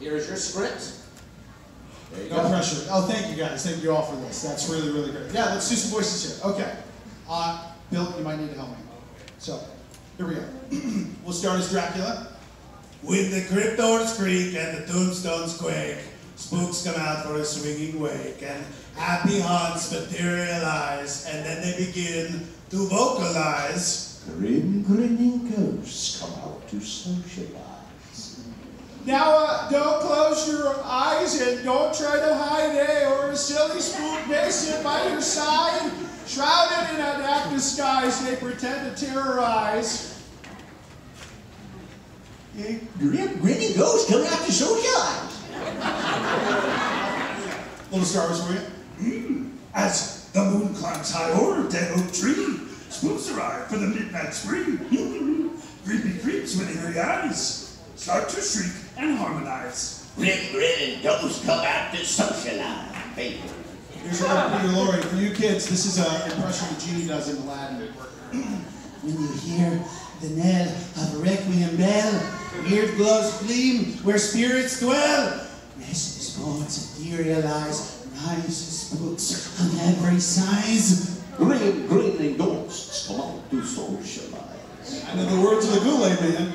Here's your script. There you No go. pressure. Oh, thank you guys. Thank you all for this. That's really, really great. Yeah, let's do some voices here. Okay. Uh, Bill, you might need to help me. So, here we go. we'll start as Dracula. When the crypt doors creak and the tombstones quake, spooks come out for a swinging wake, and happy haunts materialize, and then they begin to vocalize. Grim grinning ghosts come out to socialize. Now, uh, don't close your eyes and don't try to hide, eh? Or a silly spook may sit by your side. Shrouded in a dark disguise, they pretend to terrorize. Eh, Grim grinning ghosts come out to socialize. Little Star Wars for you. Hmm, as the moon climbs high o'er a dead oak tree, spooks arrive for the midnight spree. Hmm, hmm, Creepy creeps with eerie eyes start to shriek and harmonize. Grim grinning ghosts come out to socialize. Baby. Here's your Peter Lorre. For you kids, this is an impression that Genie does in Aladdin. When you hear the knell of a requiem bell, weird gloves gleam where spirits dwell. Restless bones etherealize, rise as spooks on every size. Grim grinning ghosts come out to socialize. And in the words of the Goulet Man,